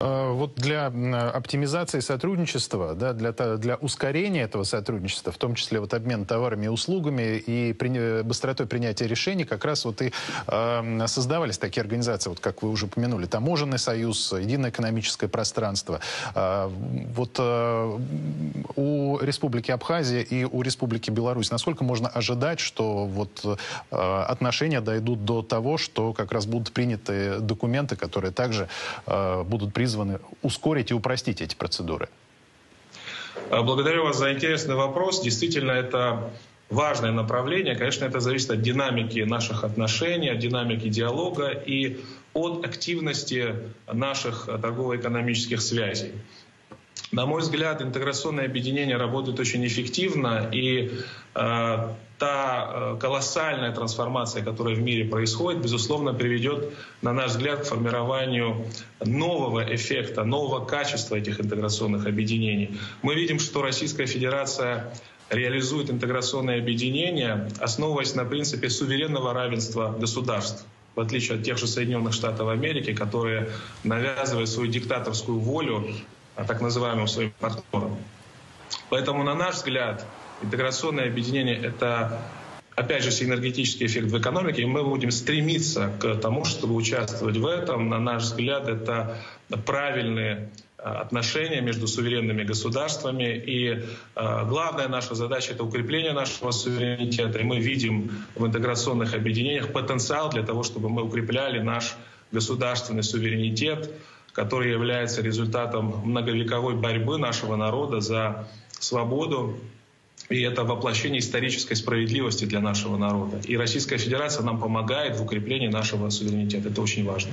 Э, вот для оптимизации сотрудничества, да, для, для ускорения этого сотрудничества, в том числе вот обмен товарами и услугами и при, быстротой принятия решений, как раз вот и э, создавались такие организации, вот как вы уже упомянули, Таможенный союз, Единое экономическое пространство. Э, вот э, Республики Абхазия и у Республики Беларусь, насколько можно ожидать, что вот э, отношения дойдут до того, что как раз будут приняты документы, которые также э, будут призваны ускорить и упростить эти процедуры? А, благодарю вас за интересный вопрос. Действительно, это важное направление. Конечно, это зависит от динамики наших отношений, от динамики диалога и от активности наших торгово-экономических связей. На мой взгляд, интеграционное объединение работает очень эффективно, и э, та э, колоссальная трансформация, которая в мире происходит, безусловно, приведет, на наш взгляд, к формированию нового эффекта, нового качества этих интеграционных объединений. Мы видим, что Российская Федерация реализует интеграционное объединение, основываясь на принципе суверенного равенства государств в отличие от тех же Соединенных Штатов Америки, которые навязывают свою диктаторскую волю так называемым своим партнерам. Поэтому, на наш взгляд, интеграционное объединение — это опять же, синергетический эффект в экономике, и мы будем стремиться к тому, чтобы участвовать в этом. На наш взгляд, это правильные а, отношения между суверенными государствами. И э, главная наша задача — это укрепление нашего суверенитета. И мы видим в интеграционных объединениях потенциал для того, чтобы мы укрепляли наш государственный суверенитет, который является результатом многовековой борьбы нашего народа за свободу, и это воплощение исторической справедливости для нашего народа. И Российская Федерация нам помогает в укреплении нашего суверенитета. Это очень важно.